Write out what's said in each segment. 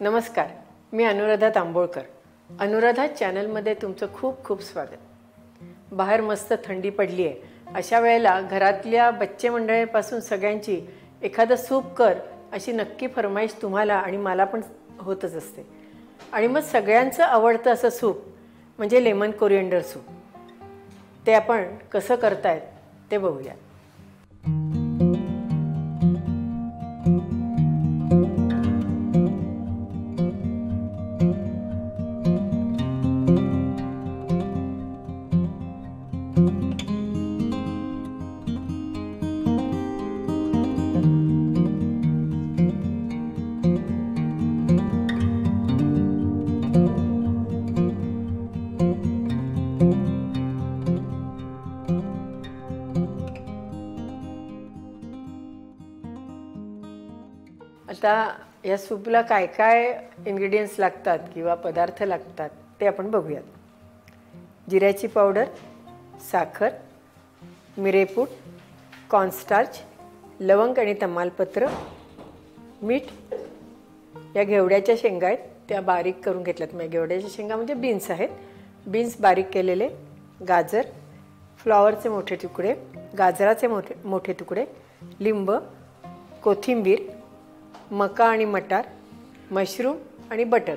नमस्कार मी अनुराधा तांबोळकर. अनुराधा चॅनलमध्ये तुमचं खूप खूप स्वागत. बाहेर मस्त थंडी पडली आहे अशा वेळेला घरातल्या बच्चे मंडळीपासून सगळ्यांची एखादं सूप कर अशी नक्की फरमाईश तुम्हाला आणि मला पण होतच असते. आणि मग सगळ्यांचं आवडतं असं सूप म्हणजे लेमन कोरिएंडर सूप. ते आपण कसं करतायत ते बघूया आता या सूपला काय काय इन्ग्रेडियंट्स लागतात किंवा पदार्थ लागतात ते आपण बघूयात. जिऱ्याची पावडर साखर मिरेपूट कॉर्नस्टार्च लवंग आणि तमालपत्र मीठ या घेवड्याच्या शेंगा आहेत त्या बारीक करून घेतल्यात. म्हणजे घेवड्याच्या शेंगा म्हणजे बीन्स आहेत. बीन्स बारीक केलेले गाजर फ्लॉवरचे मोठे तुकडे गाजराचे मोठे मोठे तुकडे लिंब कोथिंबीर मका आणि मटार मशरूम आणि बटर.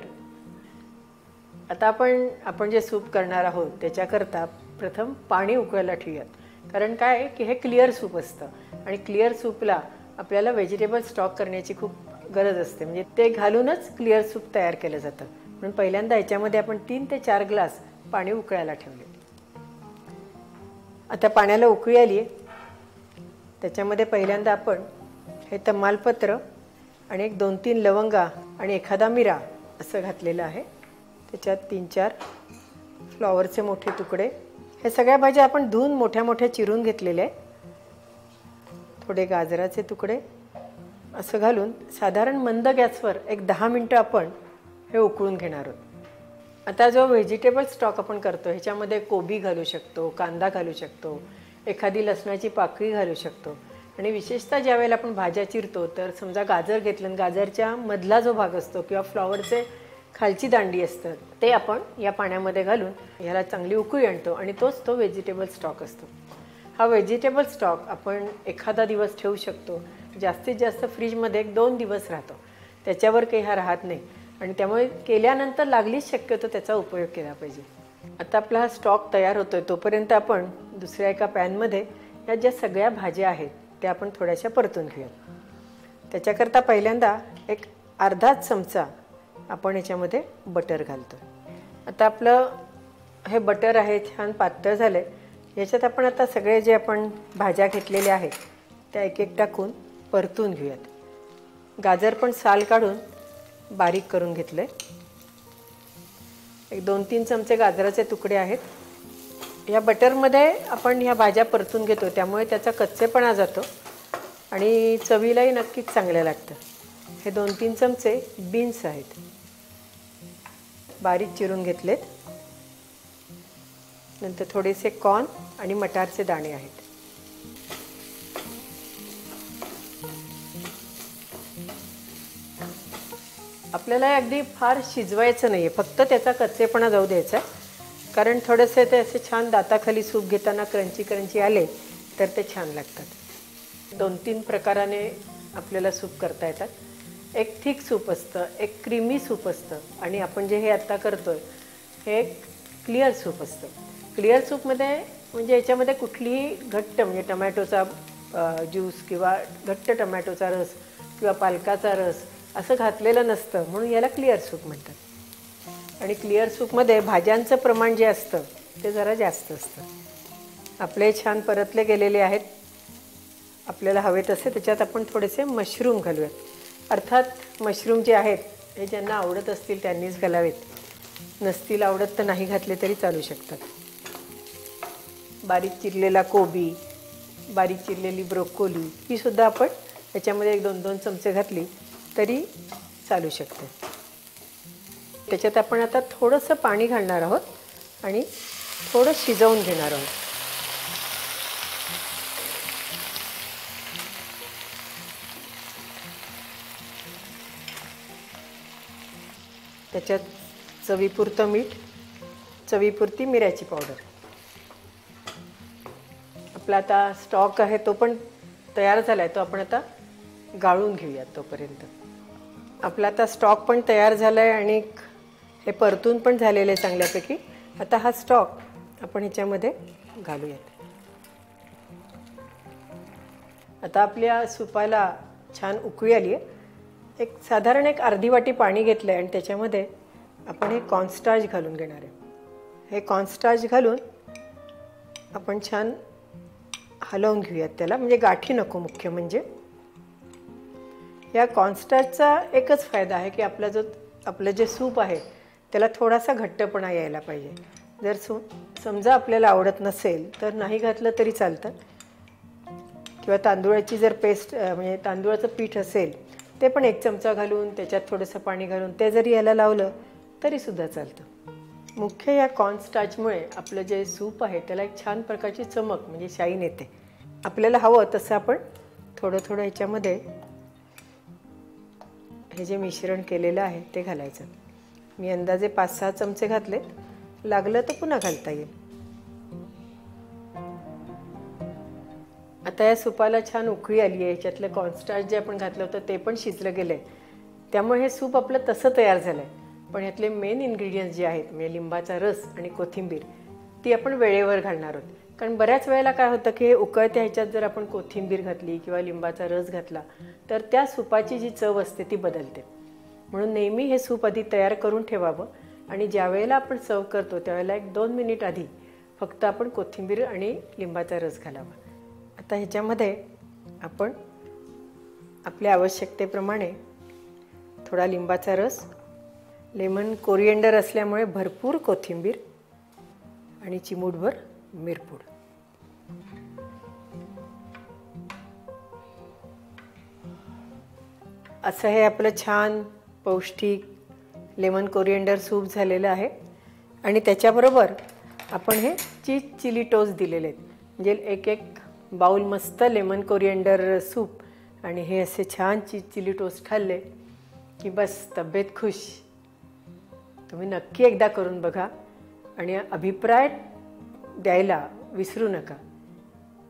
आता आपण आपण जे सूप करणार आहोत त्याच्याकरता प्रथम पाणी उकळायला ठेवूयात. कारण काय आहे की हे क्लिअर सूप असतं. आणि क्लिअर सूपला आपल्याला व्हेजिटेबल स्टॉक करण्याची खूप गरज असते. म्हणजे ते घालूनच क्लिअर सूप तयार केलं जातं. म्हणून पहिल्यांदा याच्यामध्ये आपण तीन ते चार ग्लास पाणी उकळायला ठेवले. आता पाण्याला उकळी आली आहे त्याच्यामध्ये पहिल्यांदा आपण हे तमालपत्र आणि एक दोन तीन लवंगा आणि एखादा मिरा असं घातलेलं आहे. त्याच्यात तीन चार फ्लॉवरचे मोठे तुकडे. हे सगळ्या भाज्या आपण धुवून मोठ्या मोठ्या चिरून घेतलेल्या आहे थोडे गाजराचे तुकडे. असं घालून साधारण मंद गॅसवर एक दहा मिनटं आपण हे उकळून घेणार आहोत. आता जो व्हेजिटेबल स्टॉक आपण करतो ह्याच्यामध्ये कोबी घालू शकतो कांदा घालू शकतो एखादी लसणाची पाकळी घालू शकतो. आणि विशेषतः ज्या वेळेला आपण भाज्या चिरतो तर समजा गाजर घेतलं आणि गाजरच्या मधला जो भाग असतो किंवा फ्लॉवरचे खालची दांडी असतात ते आपण या पाण्यामध्ये घालून ह्याला चांगली उकळी आणतो आणि तोच तो व्हेजिटेबल स्टॉक असतो. हा व्हेजिटेबल स्टॉक आपण एखादा दिवस ठेवू शकतो जास्तीत जास्त फ्रीजमध्ये एक दोन दिवस राहतो. त्याच्यावर काही हा राहत नाही. आणि त्यामुळे केल्यानंतर लागलीच शक्यतो त्याचा उपयोग केला पाहिजे. आता आपला हा स्टॉक तयार होतो आहे तोपर्यंत आपण दुसऱ्या एका पॅनमध्ये या ज्या सगळ्या भाज्या आहेत त्या आपण थोड्याशा परतून घेऊयात त्याच्याकरता पहिल्यांदा एक अर्धाच चमचा आपण याच्यामध्ये बटर घालतो. आता आपलं हे बटर आहे छान पातळ झालं आहे याच्यात आपण आता सगळे जे आपण भाज्या घेतलेल्या आहेत त्या एक एक टाकून परतून घेऊयात. गाजर पण साल काढून बारीक करून घेतलं आहे एक दोन तीन चमचे गाजराचे तुकडे आहेत. या बटरमध्ये आपण ह्या भाज्या परतून घेतो त्यामुळे त्याचा कच्चेपणा जातो आणि चवीलाही नक्कीच चांगलं लागतं हे दोन तीन चमचे बीन्स आहेत. बारीक चिरून घेतलेत. नंतर थोडेसे कॉर्न आणि मटारचे दाणे आहेत. आपल्याला अगदी फार शिजवायचं नाही आहे फक्त त्याचा कच्चेपणा जाऊ द्यायचा आहे. कारण थोडेसे ते असे छान दाताखाली सूप घेताना क्रंची क्रंची आले तर ते छान लागतात. दोन तीन प्रकाराने आपल्याला सूप करता येतात. एक थिक सूप असतं एक क्रीमी सूप असतं आणि आपण जे हे आत्ता करतो आहे हे एक क्लिअर सूप असतं. क्लिअर सूपमध्ये म्हणजे याच्यामध्ये कुठलीही घट्ट म्हणजे टमॅटोचा ज्यूस किंवा घट्ट टमॅटोचा रस किंवा पालकाचा रस असं घातलेलं नसतं म्हणून याला क्लिअर सूप म्हणतात. आणि क्लिअर सूपमध्ये भाज्यांचं प्रमाण जे असतं ते जरा जास्त असतं. आपले छान परतले गेलेले आहेत. आपल्याला हवे तसे त्याच्यात आपण थोडेसे मशरूम घालूयात. अर्थात मशरूम जे आहेत हे ज्यांना आवडत असतील त्यांनीच घालावेत. नसतील आवडत तर नाही घातले तरी चालू शकतात. बारीक चिरलेला कोबी बारीक चिरलेली ब्रोकोली ही सुद्धा आपण त्याच्यामध्ये एक दोन दोन चमचे घातली तरी चालू शकते. त्याच्यात आपण आता थोडंसं पाणी घालणार आहोत आणि थोडं शिजवून घेणार आहोत. त्याच्यात चवीपुरतं मीठ चवीपुरती मिऱ्याची पावडर. आपला आता स्टॉक आहे तो पण तयार झाला आहे तो आपण आता गाळून घेऊयात तोपर्यंत. आपला आता स्टॉक पण तयार झाला आहे आणि हे परतून पण झालेलं आहे चांगल्यापैकी. आता हा स्टॉक आपण ह्याच्यामध्ये घालूयात. आता आपल्या सुपाला छान उकळी आली आहे. एक साधारण एक अर्धी वाटी पाणी घेतलं आहे आणि त्याच्यामध्ये आपण हे कॉन्स्टार्च घालून घेणार आहे. हे कॉन्स्टार्च घालून आपण छान हलवून घेऊयात त्याला. म्हणजे गाठी नको मुख्य म्हणजे. या कॉन्स्टार्चचा एकच फायदा आहे की आपला जो आपलं जे सूप आहे त्याला थोडासा घट्टपणा यायला पाहिजे. जर सु समजा आपल्याला आवडत नसेल तर नाही घातलं तरी चालतं. किंवा तांदूळाची जर पेस्ट म्हणजे तांदूळाचं पीठ असेल ते पण एक चमचा घालून त्याच्यात थोडंसं पाणी घालून ते जरी याला लावलं तरीसुद्धा चालतं. मुख्य या कॉर्नस्टार्चमुळे आपलं जे सूप आहे त्याला एक छान प्रकारची चमक म्हणजे शाईन येते. आपल्याला हवं तसं आपण थोडं थोडं ह्याच्यामध्ये हे जे मिश्रण केलेलं आहे ते घालायचं. मी अंदाजे पाच सहा चमचे घातलेत लागलं तर पुन्हा घालता येईल. आता या सुपाला छान उकळी आली आहे. याच्यातलं कॉन्स्टार्च जे आपण घातलं होतं ते पण शिजलं गेलं आहे त्यामुळे हे सूप आपलं तसं तयार झालं आहे पण यातले मेन इन्ग्रेडियंट्स जे आहेत म्हणजे लिंबाचा रस आणि कोथिंबीर ती आपण वेळेवर घालणार आहोत. कारण बऱ्याच वेळेला काय होतं की हे उकळत्या ह्याच्यात जर आपण कोथिंबीर घातली किंवा लिंबाचा रस घातला तर त्या सुपाची जी चव असते ती बदलते. म्हणून नेहमी हे सूप आधी तयार करून ठेवावं. आणि ज्यावेळेला आपण सर्व करतो त्यावेळेला एक दोन मिनिट आधी फक्त आपण कोथिंबीर आणि लिंबाचा रस घालावा. आता ह्याच्यामध्ये आपण आपल्या आवश्यकतेप्रमाणे थोडा लिंबाचा रस लेमन कोरिएंडर असल्यामुळे भरपूर कोथिंबीर आणि चिमूटभर मिरपूड. असं हे आपलं छान पौष्टिक लेमन कोरिएंडर सूप झालेलं आहे. आणि त्याच्याबरोबर आपण हे चीज चिली टोस्ट दिलेले आहेत. म्हणजे एक एक बाऊल मस्त लेमन कोरिएंडर सूप आणि हे असे छान चीज चिली टोस्ट खाल्ले की बस तब्येत खुश. तुम्ही नक्की एकदा करून बघा आणि अभिप्राय द्यायला विसरू नका.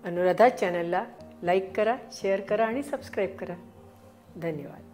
अनुराधा चॅनलला लाईक करा शेअर करा आणि सबस्क्राईब करा. धन्यवाद.